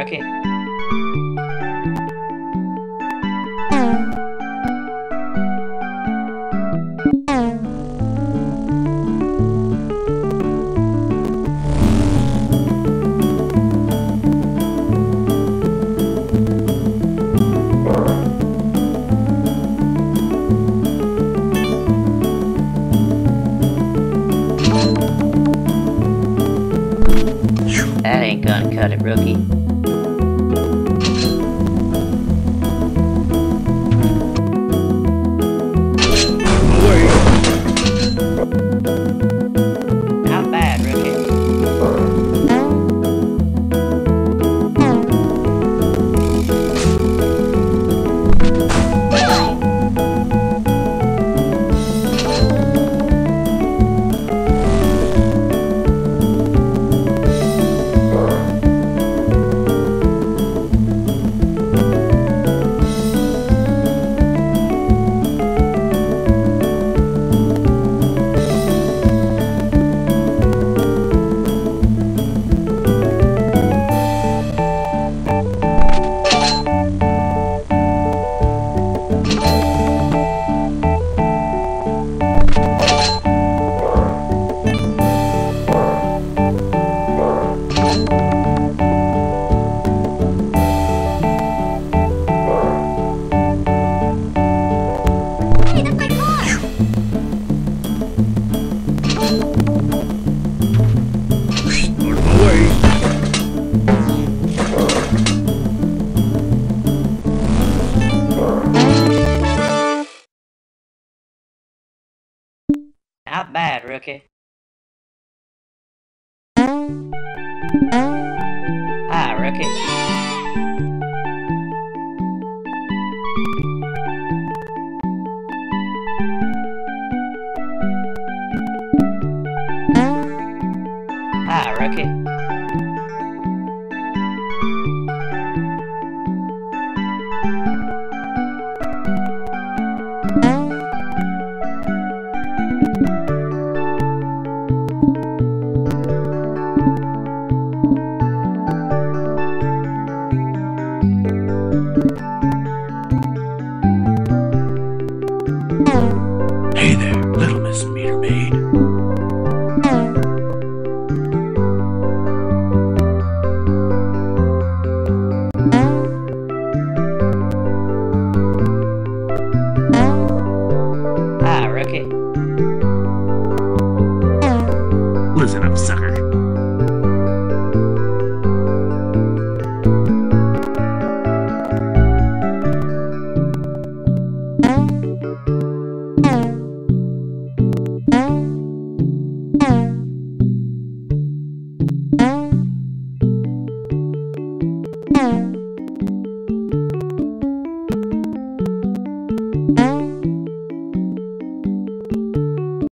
rookie. That ain't gonna cut it, rookie. Not bad, rookie. Ah, rookie. Ah, rookie.